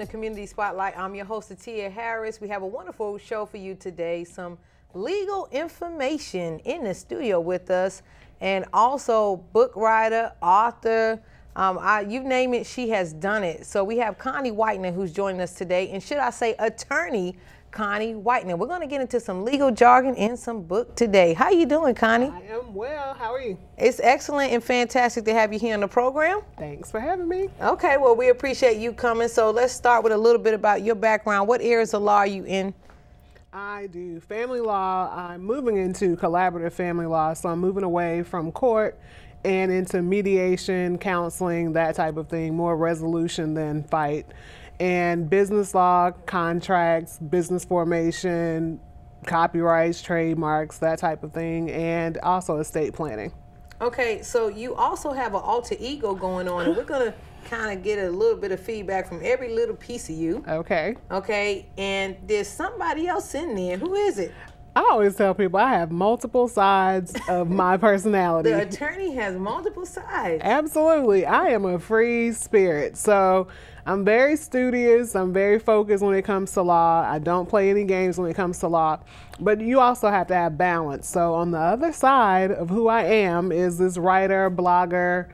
the Community Spotlight. I'm your host, Atia Harris. We have a wonderful show for you today. Some legal information in the studio with us, and also book writer, author. Um, I, you name it, she has done it. So we have Connie Whitener who's joining us today, and should I say attorney Connie Whitener. We're going to get into some legal jargon and some book today. How you doing, Connie? I am well. How are you? It's excellent and fantastic to have you here on the program. Thanks for having me. Okay, well, we appreciate you coming. So let's start with a little bit about your background. What areas of law are you in? I do family law. I'm moving into collaborative family law, so I'm moving away from court and into mediation, counseling, that type of thing, more resolution than fight and business law, contracts, business formation, copyrights, trademarks, that type of thing, and also estate planning. Okay, so you also have an alter ego going on, and we're gonna kind of get a little bit of feedback from every little piece of you. Okay. Okay, and there's somebody else in there. Who is it? I always tell people I have multiple sides of my personality. the attorney has multiple sides. Absolutely. I am a free spirit. So I'm very studious. I'm very focused when it comes to law. I don't play any games when it comes to law. But you also have to have balance. So on the other side of who I am is this writer, blogger,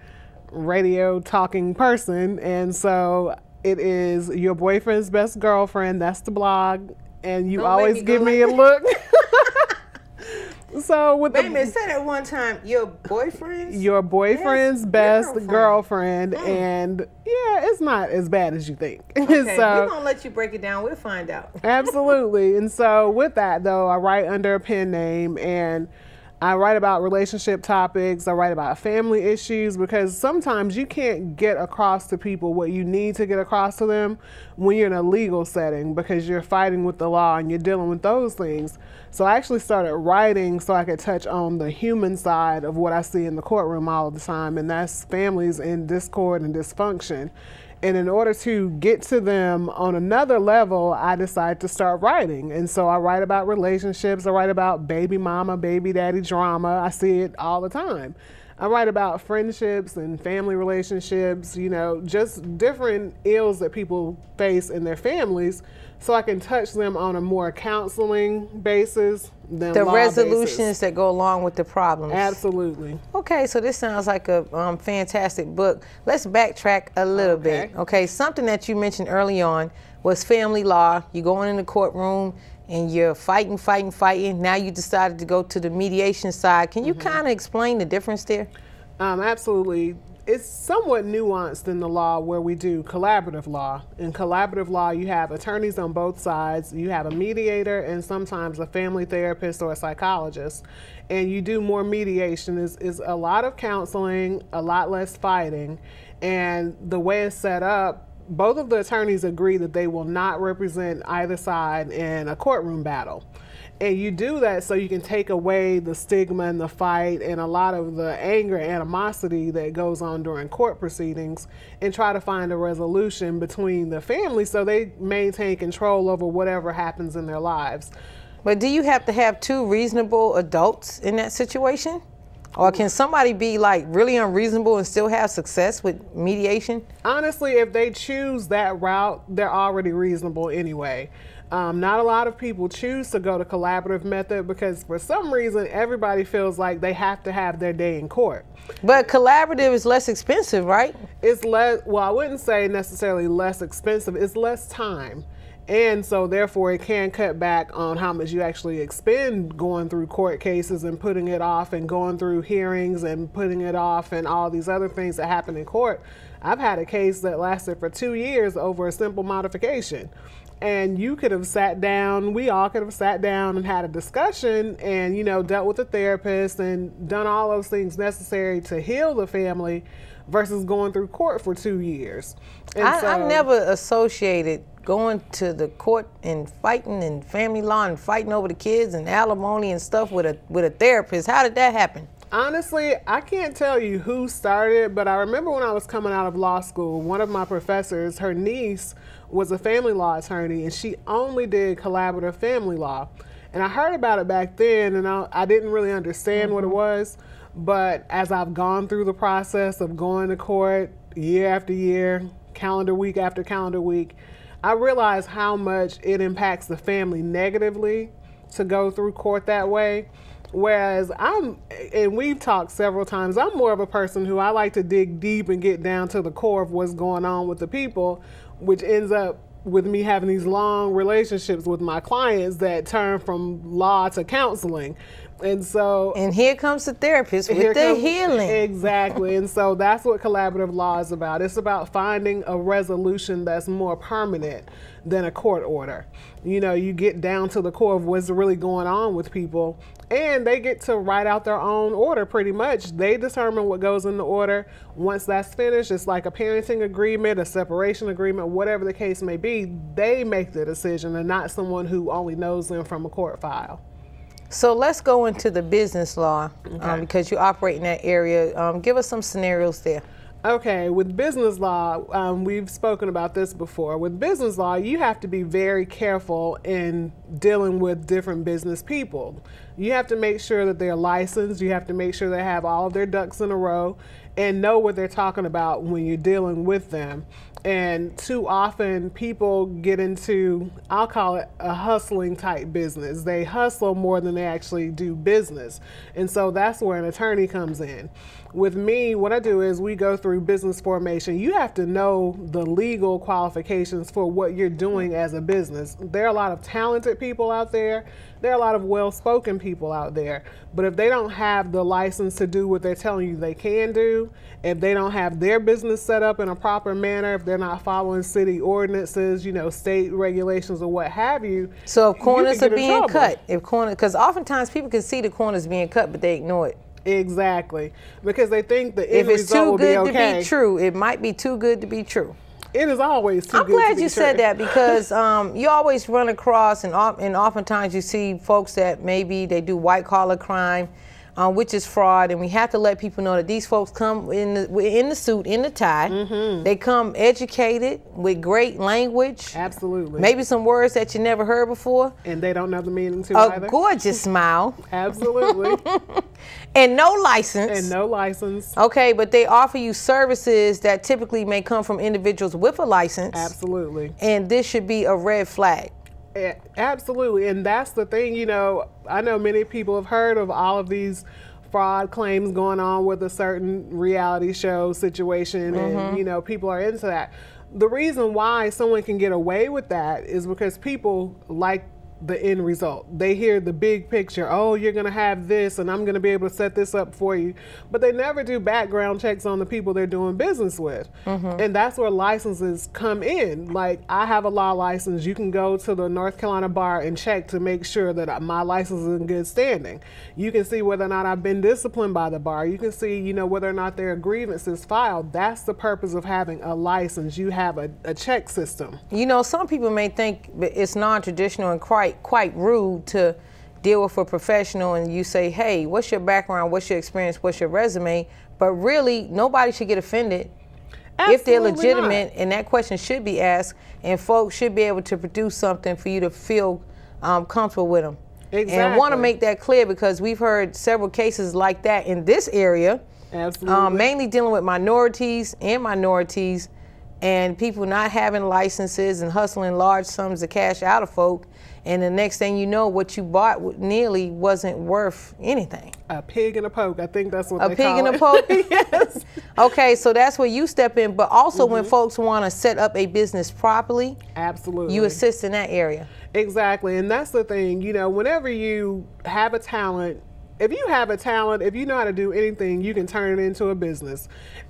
radio talking person. And so it is your boyfriend's best girlfriend. That's the blog. And you Don't always me give like me a look. So with Wait the, a minute, say that one time. Your boyfriend's your boyfriend's best girlfriend. girlfriend, Mm. and yeah, it's not as bad as you think. Okay, we're gonna let you break it down. We'll find out. absolutely. And so with that though, I write under a pen name and I write about relationship topics, I write about family issues because sometimes you can't get across to people what you need to get across to them when you're in a legal setting because you're fighting with the law and you're dealing with those things. So I actually started writing so I could touch on the human side of what I see in the courtroom all the time, and that's families in discord and dysfunction. And in order to get to them on another level, I decided to start writing. And so I write about relationships, I write about baby mama, baby daddy drama. I see it all the time. I write about friendships and family relationships, you know, just different ills that people face in their families so I can touch them on a more counseling basis than The resolutions basis. that go along with the problems. Absolutely. Okay, so this sounds like a um, fantastic book. Let's backtrack a little Okay. bit. Okay, something that you mentioned early on was family law. You're going in the courtroom and you're fighting, fighting, fighting. Now you decided to go to the mediation side. Can you Mm-hmm. kind of explain the difference there? Um, absolutely. It's somewhat nuanced in the law where we do collaborative law. In collaborative law, you have attorneys on both sides, you have a mediator, and sometimes a family therapist or a psychologist. And you do more mediation. Is is a lot of counseling, a lot less fighting, and the way it's set up. Both of the attorneys agree that they will not represent either side in a courtroom battle. And you do that so you can take away the stigma and the fight and a lot of the anger and animosity that goes on during court proceedings and try to find a resolution between the family so they maintain control over whatever happens in their lives. But do you have to have two reasonable adults in that situation? Or can somebody be like really unreasonable and still have success with mediation? Honestly, if they choose that route, they're already reasonable anyway. Um, not a lot of people choose to go to collaborative method because for some reason everybody feels like they have to have their day in court. But collaborative is less expensive, right? it's less well i wouldn't say necessarily less expensive it's less time and so therefore it can cut back on how much you actually expend going through court cases and putting it off and going through hearings and putting it off and all these other things that happen in court i've had a case that lasted for two years over a simple modification and you could have sat down we all could have sat down and had a discussion and you know dealt with a therapist and done all those things necessary to heal the family versus going through court for two years and I, so- I've never associated going to the court and fighting and family law and fighting over the kids and alimony and stuff with a with a therapist. How did that happen? Honestly, I can't tell you who started it, but I remember when I was coming out of law school, one of my professors, her niece, was a family law attorney, and she only did collaborative family law. And I heard about it back then, and I, I didn't really understand what it mm-hmm. was. But as I've gone through the process of going to court year after year, calendar week after calendar week, I realize how much it impacts the family negatively to go through court that way. Whereas I'm, and we've talked several times, I'm more of a person who I like to dig deep and get down to the core of what's going on with the people, which ends up with me having these long relationships with my clients that turn from law to counseling. And so And here comes the therapist with the comes- healing. Exactly. and so that's what collaborative law is about. It's about finding a resolution that's more permanent than a court order. You know, you get down to the core of what's really going on with people and they get to write out their own order pretty much. They determine what goes in the order. Once that's finished, it's like a parenting agreement, a separation agreement, whatever the case may be. They make the decision and not someone who only knows them from a court file. So let's go into the business law um, because you operate in that area. Um, give us some scenarios there. Okay, with business law, um, we've spoken about this before. With business law, you have to be very careful in dealing with different business people. You have to make sure that they're licensed, you have to make sure they have all of their ducks in a row, and know what they're talking about when you're dealing with them. And too often, people get into, I'll call it a hustling type business. They hustle more than they actually do business. And so that's where an attorney comes in. With me, what I do is we go through business formation. You have to know the legal qualifications for what you're doing as a business. There are a lot of talented people out there, there are a lot of well spoken people out there. But if they don't have the license to do what they're telling you they can do, if they don't have their business set up in a proper manner, if they're not following city ordinances, you know, state regulations or what have you. So if corners are being cut, if corner, because oftentimes people can see the corners being cut, but they ignore it. Exactly. Because they think the If it's too good be okay. to be true, it might be too good to be true. It is always too I'm good to glad be you said that because um, you always run across and, and oftentimes you see folks that maybe they do white collar crime, um, which is fraud, and we have to let people know that these folks come in the in the suit, in the tie. Mm-hmm. They come educated with great language, Absolutely. maybe some words that you never heard before, And they don't know the meaning to a either. gorgeous smile, Absolutely. and no license. and no license. Okay, but they offer you services that typically may come from individuals with a license. Absolutely. And this should be a red flag. Absolutely. And that's the thing, you know, I know many people have heard of all of these fraud claims going on with a certain reality show situation and mm-hmm. you know, people are into that. The reason why someone can get away with that is because people like the end result. They hear the big picture. Oh, you're going to have this and I'm going to be able to set this up for you. But they never do background checks on the people they're doing business with. Mm-hmm. And that's where licenses come in. Like I have a law license. You can go to the North Carolina bar and check to make sure that my license is in good standing. You can see whether or not I've been disciplined by the bar. You can see, you know, whether or not there are grievances filed. That's the purpose of having a license. You have a, a check system. You know, some people may think it's non-traditional and quite quite rude to deal with a professional and you say, "Hey, what's your background? What's your experience? What's your resume?" But really, nobody should get offended if they're Absolutely legitimate, and that question should be asked, and folks should be able to produce something for you to feel um, comfortable with them. And want to make that clear because we've heard several cases like that in this area. Absolutely. um, mainly dealing with minorities and minorities and people not having licenses and hustling large sums of cash out of folk. And the next thing you know, what you bought nearly wasn't worth anything. a pig and a poke. I think that's what A they pig call and a poke? yes. Okay, so that's where you step in. But also, when Mm-hmm. folks want to set up a business properly, Absolutely. you assist in that area. Exactly. And that's the thing, you know, whenever you have a talent, if you have a talent, if you know how to do anything, you can turn it into a business.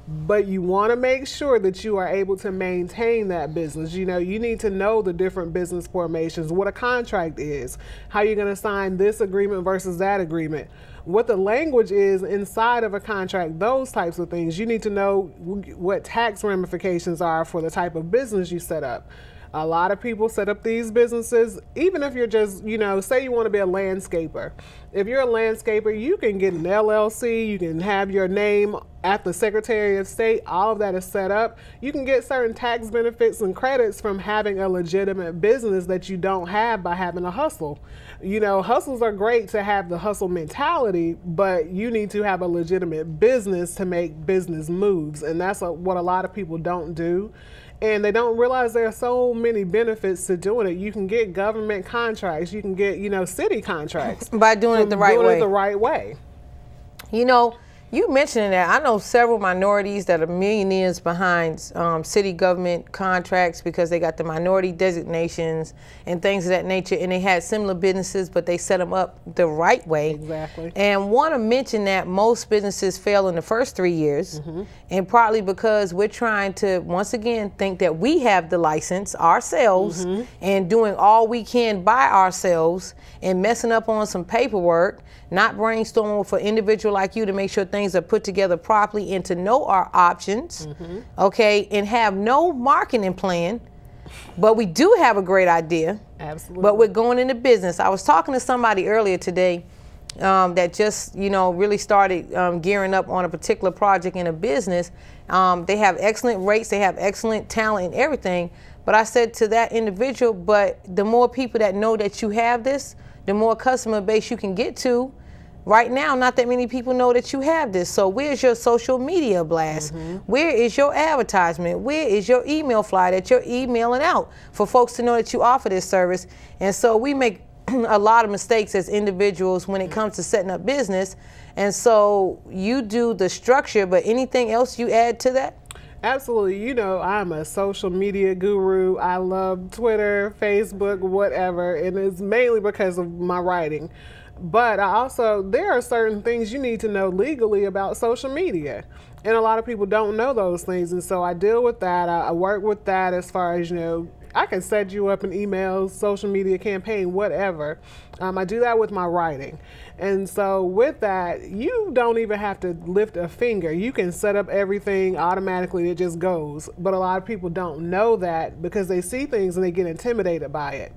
But you want to make sure that you are able to maintain that business. You know, you need to know the different business formations, what a contract is, how you're going to sign this agreement versus that agreement, what the language is inside of a contract, those types of things. You need to know what tax ramifications are for the type of business you set up. A lot of people set up these businesses, even if you're just, you know, say you want to be a landscaper if you're a landscaper, you can get an LLC, you can have your name at the Secretary of State, all of that is set up. You can get certain tax benefits and credits from having a legitimate business that you don't have by having a hustle. You know, hustles are great to have the hustle mentality, but you need to have a legitimate business to make business moves. And that's a, what a lot of people don't do and they don't realize there are so many benefits to doing it. You can get government contracts, you can get you know city contracts by doing it the right doing way. Doing it the right way. You know, you mentioning that, I know several minorities that are millionaires behind um, city government contracts because they got the minority designations and things of that nature, and they had similar businesses, but they set them up the right way. Exactly. And want to mention that most businesses fail in the first three years, mm-hmm. and partly because we're trying to once again think that we have the license ourselves mm-hmm. and doing all we can by ourselves and messing up on some paperwork not brainstorming for individual like you to make sure things are put together properly and to know our options, mm-hmm. okay, and have no marketing plan. But we do have a great idea. Absolutely. But we're going into business. I was talking to somebody earlier today um, that just, you know, really started um, gearing up on a particular project in a business. Um, they have excellent rates, they have excellent talent and everything. But I said to that individual, but the more people that know that you have this, the more customer base you can get to. Right now, not that many people know that you have this. So, where's your social media blast? Mm-hmm. Where is your advertisement? Where is your email flyer that you're emailing out for folks to know that you offer this service? And so, we make a lot of mistakes as individuals when it comes to setting up business. And so, you do the structure, but anything else you add to that? Absolutely. You know, I'm a social media guru. I love Twitter, Facebook, whatever, and it's mainly because of my writing. But I also, there are certain things you need to know legally about social media. And a lot of people don't know those things. And so I deal with that. I, I work with that as far as, you know, I can set you up an email, social media campaign, whatever. Um, I do that with my writing. And so with that, you don't even have to lift a finger. You can set up everything automatically, it just goes. But a lot of people don't know that because they see things and they get intimidated by it.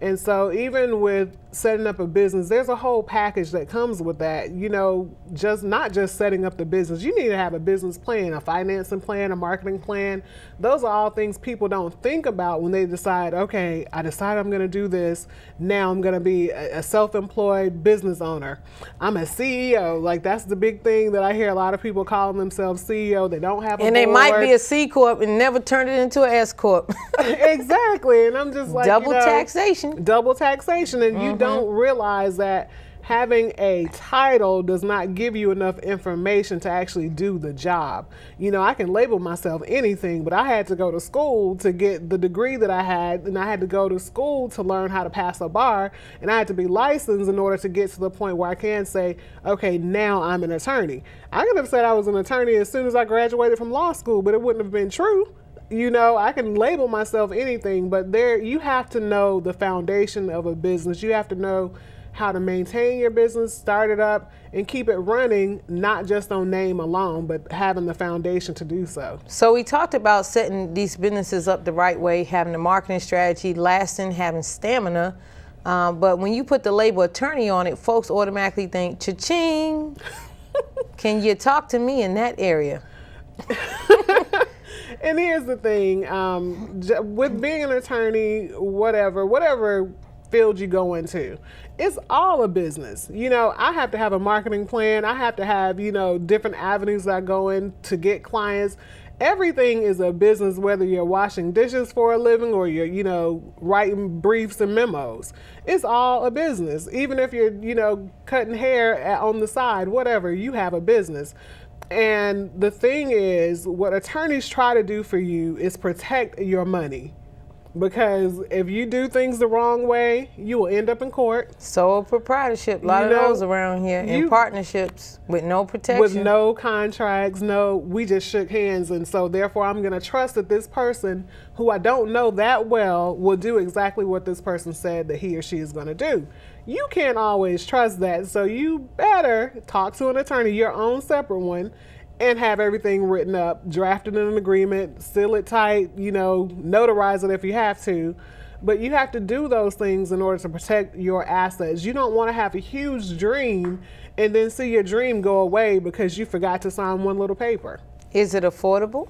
And so even with setting up a business, there's a whole package that comes with that. You know, just not just setting up the business. You need to have a business plan, a financing plan, a marketing plan. Those are all things people don't think about when they decide, okay, I decided I'm going to do this. Now I'm going to be a self-employed business owner. I'm a CEO. Like that's the big thing that I hear a lot of people calling themselves CEO. They don't have a And board. they might be a C corp and never turn it into an S corp. exactly. And I'm just like double you know, taxation. Double taxation and mm-hmm. you don't realize that having a title does not give you enough information to actually do the job. You know, I can label myself anything, but I had to go to school to get the degree that I had, and I had to go to school to learn how to pass a bar, and I had to be licensed in order to get to the point where I can say, okay, now I'm an attorney. I could have said I was an attorney as soon as I graduated from law school, but it wouldn't have been true you know i can label myself anything but there you have to know the foundation of a business you have to know how to maintain your business, start it up, and keep it running, not just on name alone, but having the foundation to do so. So, we talked about setting these businesses up the right way, having a marketing strategy, lasting, having stamina. Um, but when you put the label attorney on it, folks automatically think, cha-ching. Can you talk to me in that area? and here's the thing um, with being an attorney, whatever, whatever field you go into. It's all a business. You know, I have to have a marketing plan. I have to have, you know, different avenues I go in to get clients. Everything is a business, whether you're washing dishes for a living or you're, you know, writing briefs and memos. It's all a business. Even if you're, you know, cutting hair on the side, whatever, you have a business. And the thing is, what attorneys try to do for you is protect your money because if you do things the wrong way, you will end up in court. Sole proprietorship, a lot you of those around here, you, and partnerships with no protection. With no contracts, no, we just shook hands. And so, therefore, I'm going to trust that this person, who I don't know that well, will do exactly what this person said that he or she is going to do. You can't always trust that. So, you better talk to an attorney, your own separate one, and have everything written up, drafted in an agreement, seal it tight, you know, notarize it if you have to. But you have to do those things in order to protect your assets. You don't want to have a huge dream and then see your dream go away because you forgot to sign one little paper. Is it affordable?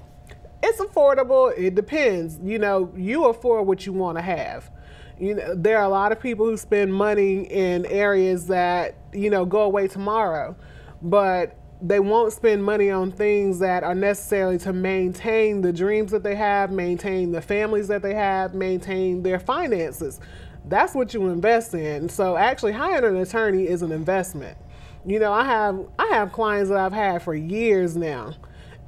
It's affordable. It depends. You know, you afford what you want to have. You know, there are a lot of people who spend money in areas that, you know, go away tomorrow. But they won't spend money on things that are necessary to maintain the dreams that they have, maintain the families that they have, maintain their finances. That's what you invest in. So actually hiring an attorney is an investment. You know, I have I have clients that I've had for years now.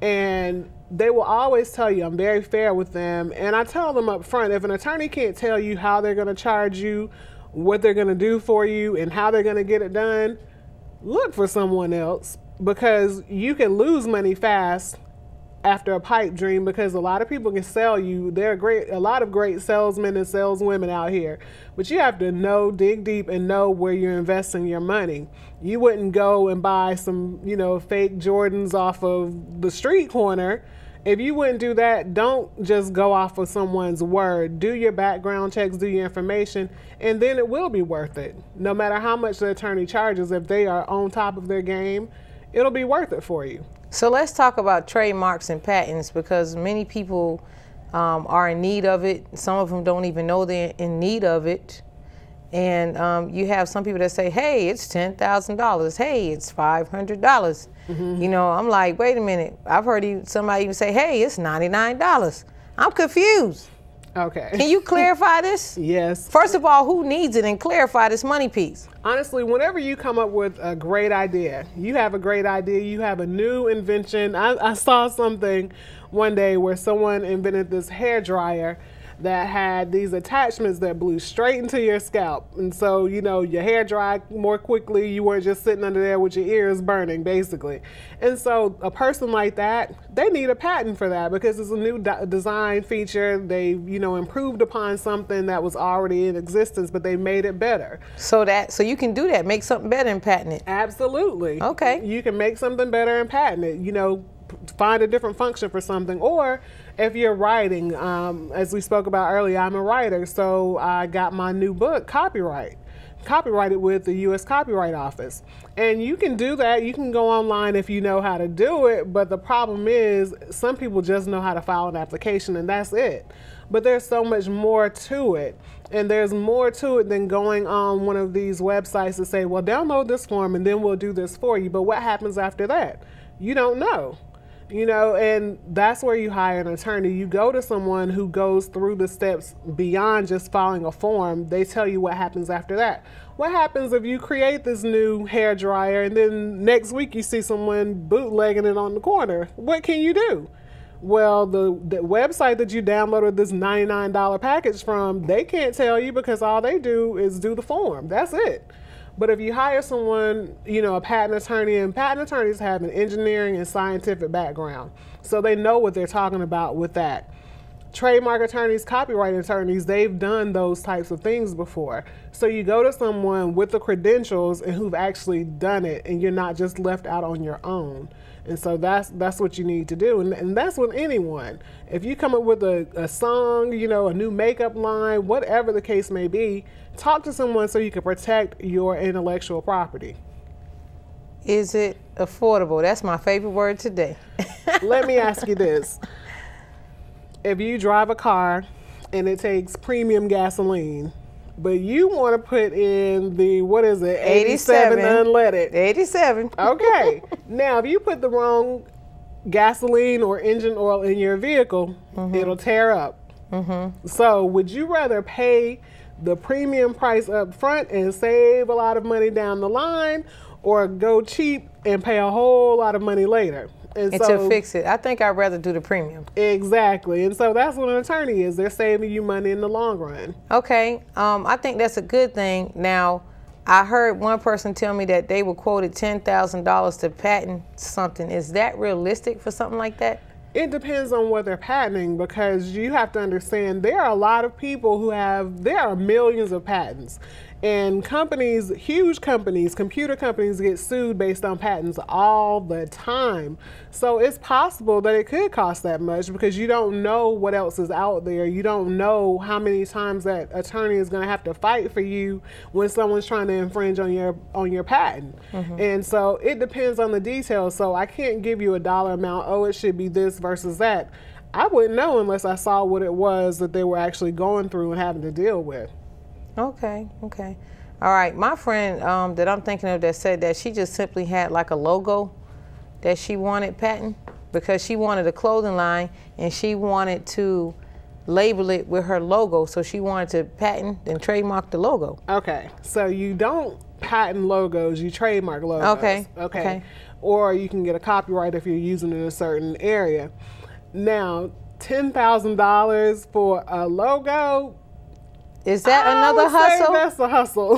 And they will always tell you I'm very fair with them. And I tell them up front if an attorney can't tell you how they're going to charge you, what they're going to do for you, and how they're going to get it done, look for someone else because you can lose money fast after a pipe dream because a lot of people can sell you. There are great, a lot of great salesmen and saleswomen out here, but you have to know, dig deep, and know where you're investing your money. You wouldn't go and buy some, you know, fake Jordans off of the street corner. If you wouldn't do that, don't just go off of someone's word. Do your background checks, do your information, and then it will be worth it. No matter how much the attorney charges, if they are on top of their game, it'll be worth it for you. So let's talk about trademarks and patents because many people um, are in need of it. Some of them don't even know they're in need of it. And um, you have some people that say, hey, it's $10,000. Hey, it's 500. dollars mm hmm You know, I'm like, wait a minute. I've heard somebody even say, hey, it's $99. I'm confused. Okay. Can you clarify this? yes. First of all, who needs it and clarify this money piece? Honestly, whenever you come up with a great idea, you have a great idea, you have a new invention. I, I saw something one day where someone invented this hair dryer that had these attachments that blew straight into your scalp. And so, you know, your hair dried more quickly. You weren't just sitting under there with your ears burning, basically. And so, a person like that, they need a patent for that because it's a new design feature. They, you know, improved upon something that was already in existence, but they made it better. So that, so you can do that, make something better and patent it. Absolutely. Okay. You can make something better and patent it. You know, find a different function for something. Or if you're writing, um, as we spoke about earlier, I'm a writer, so I got my new book, Copyright, copyrighted with the U.S. Copyright Office. And you can do that. You can go online if you know how to do it. But the problem is, some people just know how to file an application, and that's it. But there's so much more to it. And there's more to it than going on one of these websites to say, well, download this form and then we'll do this for you. But what happens after that? You don't know you know, and that's where you hire an attorney. You go to someone who goes through the steps beyond just filing a form. They tell you what happens after that. What happens if you create this new hair dryer and then next week you see someone bootlegging it on the corner? What can you do? Well, the, the website that you downloaded this $99 package from, they can't tell you because all they do is do the form. That's it. But if you hire someone, you know, a patent attorney, and patent attorneys have an engineering and scientific background, so they know what they're talking about with that. Trademark attorneys, copyright attorneys, they've done those types of things before. So you go to someone with the credentials and who've actually done it, and you're not just left out on your own. And so that's that's what you need to do, and, and that's with anyone. If you come up with a, a song, you know, a new makeup line, whatever the case may be, talk to someone so you can protect your intellectual property. Is it affordable? That's my favorite word today. Let me ask you this. If you drive a car and it takes premium gasoline, but you want to put in the what is it 87, 87 unleaded. 87 okay. Now if you put the wrong gasoline or engine oil in your vehicle mm-hmm. it'll tear up. Mm-hmm. so would you rather pay the premium price up front and save a lot of money down the line or go cheap and pay a whole lot of money later and, and so, to fix it. I think I'd rather do the premium. Exactly. And so that's what an attorney is. They're saving you money in the long run. Okay. Um, I think that's a good thing. Now, I heard one person tell me that they were quoted $10,000 to patent something. Is that realistic for something like that? It depends on what they're patenting because you have to understand there are a lot of people who have, there are millions of patents. And companies, huge companies, computer companies get sued based on patents all the time. So it's possible that it could cost that much because you don't know what else is out there. You don't know how many times that attorney is going to have to fight for you when someone's trying to infringe on your on your patent. Mm-hmm. And so it depends on the details. So I can't give you a dollar amount. Oh, it should be this versus that. I wouldn't know unless I saw what it was that they were actually going through and having to deal with. Okay, okay. All right, my friend um, that I'm thinking of that said that she just simply had like a logo that she wanted patent because she wanted a clothing line and she wanted to label it with her logo. So she wanted to patent and trademark the logo. Okay, so you don't patent logos, you trademark logos. Okay. Okay. okay. Or you can get a copyright if you're using it in a certain area. Now, $10,000 for a logo, is that I another hustle? that's a hustle.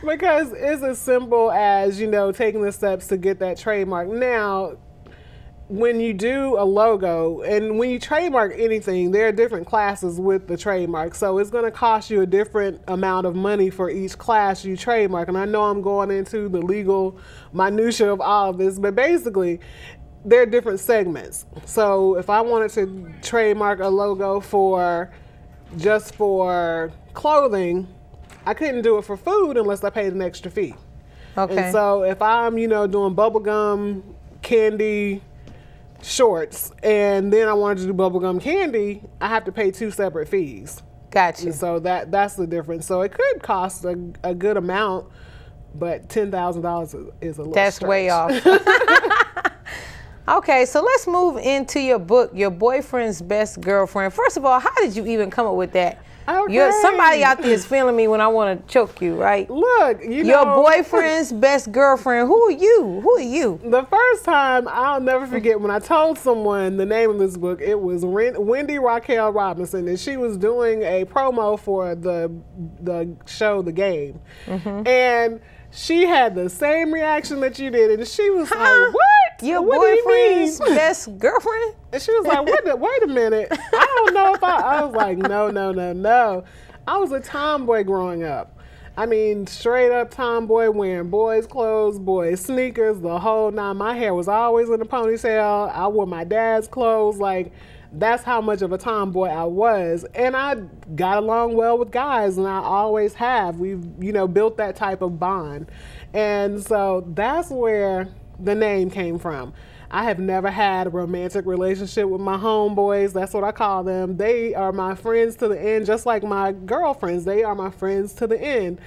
because it's as simple as, you know, taking the steps to get that trademark. Now, when you do a logo and when you trademark anything, there are different classes with the trademark. So it's going to cost you a different amount of money for each class you trademark. And I know I'm going into the legal minutia of all of this, but basically, there are different segments. So if I wanted to trademark a logo for just for clothing, I couldn't do it for food unless I paid an extra fee. Okay. And so if I'm, you know, doing bubblegum candy shorts and then I wanted to do bubblegum candy, I have to pay two separate fees. Gotcha. And so that that's the difference. So it could cost a, a good amount, but ten thousand dollars is a little. That's stretch. way off. Okay, so let's move into your book, Your Boyfriend's Best Girlfriend. First of all, how did you even come up with that? Okay. You're, somebody out there is feeling me when I want to choke you, right? Look, you Your know, boyfriend's best girlfriend. Who are you? Who are you? The first time I'll never forget when I told someone the name of this book. It was Wendy Raquel Robinson, and she was doing a promo for the the show, The Game, mm-hmm. and she had the same reaction that you did, and she was huh? like, "What? Your what boyfriend's best girlfriend?" And she was like, "Wait, a, wait a minute. I don't know if I." I was like, "No, no, no, no." I was a tomboy growing up. I mean, straight up tomboy, wearing boys' clothes, boys' sneakers, the whole nine. My hair was always in a ponytail. I wore my dad's clothes, like that's how much of a tomboy I was. And I got along well with guys, and I always have. We've, you know, built that type of bond. And so that's where the name came from. I have never had a romantic relationship with my homeboys. That's what I call them. They are my friends to the end, just like my girlfriends. They are my friends to the end.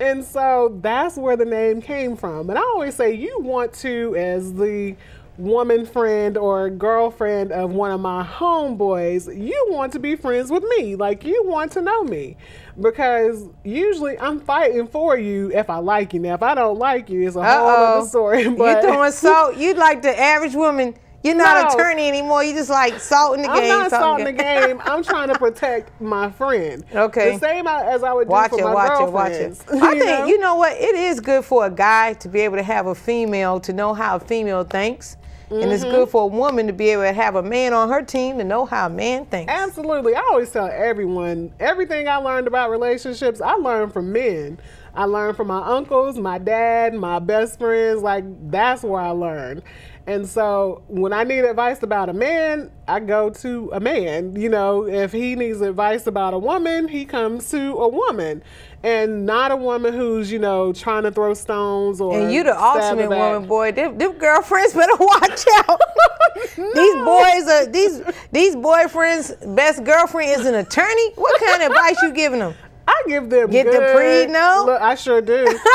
And so that's where the name came from. And I always say, you want to, as the woman friend or girlfriend of one of my homeboys, you want to be friends with me. Like you want to know me. Because usually I'm fighting for you if I like you. Now, if I don't like you, it's a Uh-oh. whole other story. But You're throwing salt. You'd like the average woman. You're not no, attorney anymore. You just like salt in the I'm game. I'm not salting the game. I'm trying to protect my friend. Okay. The same as I would do watch for it, my watch girlfriends. It, watch it. I think know? you know what? It is good for a guy to be able to have a female to know how a female thinks Mm-hmm. And it's good mm-hmm. for a woman to be able to have a man on her team to know how a man thinks. Absolutely. I always tell everyone everything I learned about relationships, I learned from men. I learned from my uncles, my dad, my best friends. Like, that's where I learned. And so when I need advice about a man, I go to a man. You know, if he needs advice about a woman, he comes to a woman. And not a woman who's, you know, trying to throw stones or. And you the ultimate woman, boy. Them, them girlfriends better watch out. no. These boys are these these boyfriends' best girlfriend is an attorney. What kind of advice you giving them? Give them get good, the prenup. Look, I sure do.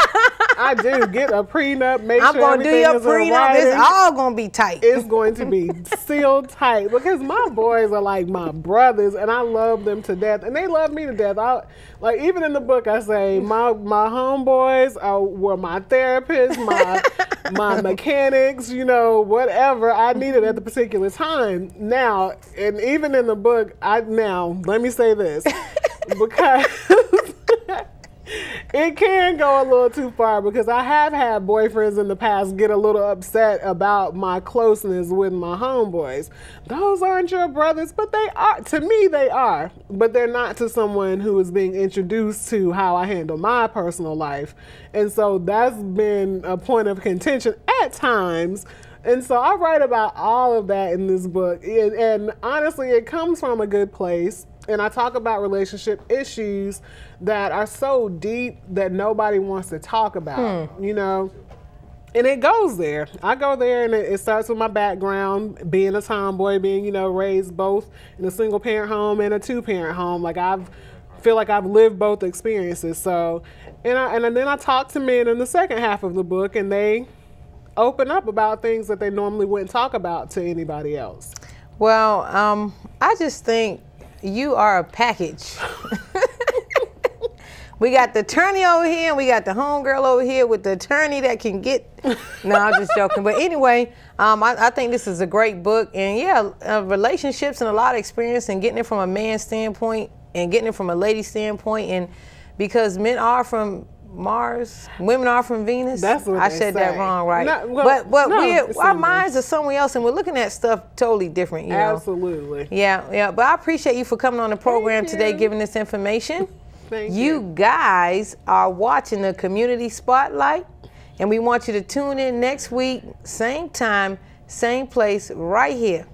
I do get a prenup. Make sure I'm sure gonna do your prenup. It's all gonna be tight. It's going to be sealed tight because my boys are like my brothers, and I love them to death, and they love me to death. I like even in the book I say my my homeboys are were my therapists, my my mechanics, you know, whatever I needed at the particular time. Now, and even in the book, I now let me say this because it can go a little too far because I have had boyfriends in the past get a little upset about my closeness with my homeboys. Those aren't your brothers, but they are. To me, they are. But they're not to someone who is being introduced to how I handle my personal life. And so that's been a point of contention at times. And so I write about all of that in this book. And, and honestly, it comes from a good place and I talk about relationship issues that are so deep that nobody wants to talk about, hmm. you know. And it goes there. I go there, and it, starts with my background, being a tomboy, being you know raised both in a single parent home and a two parent home. Like I've feel like I've lived both experiences. So, and I, and then I talk to men in the second half of the book, and they open up about things that they normally wouldn't talk about to anybody else. Well, um, I just think you are a package. we got the attorney over here, and we got the homegirl over here with the attorney that can get. No, I'm just joking. But anyway, um, I, I, think this is a great book, and yeah, uh, relationships and a lot of experience, and getting it from a man's standpoint, and getting it from a lady's standpoint, and because men are from Mars. Women are from Venus. That's what I said say. that wrong, right? Not, well, but but no, we our minds are somewhere else, and we're looking at stuff totally different. You know? Absolutely. Yeah, yeah. But I appreciate you for coming on the program today, giving this information. Thank you. You guys are watching the Community Spotlight, and we want you to tune in next week, same time, same place, right here